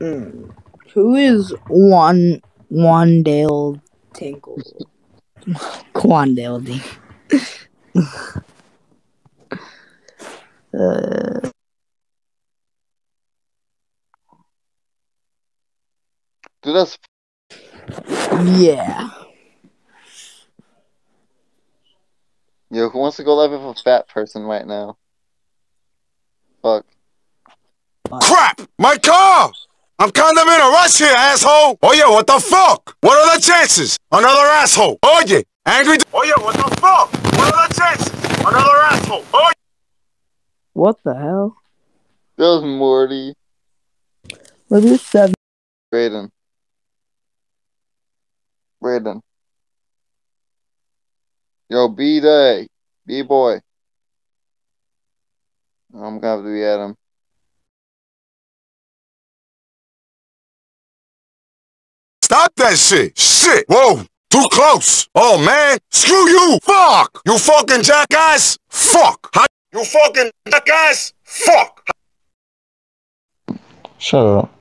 Mm. Who is one Wandale Tinkle? Quandale Tinkle. uh, Dude, that's yeah. yo. Who wants to go live with a fat person right now? Fuck. Crap! My car! I'm kind of in a rush here, asshole! Oh yeah, what the fuck? What are the chances? Another asshole! Oh yeah, angry. Oh yeah, what the fuck? What are the chances? Another asshole! Oh yeah. What the hell? That was Morty. Look at seven. Brayden. Brayden. Yo, B Day. B boy. I'm gonna have to be at him. Stop that shit! Shit! Whoa! Too close! Oh man! Screw you! Fuck! You fucking jackass! Fuck! You fucking jackass? Fuck! Shut up.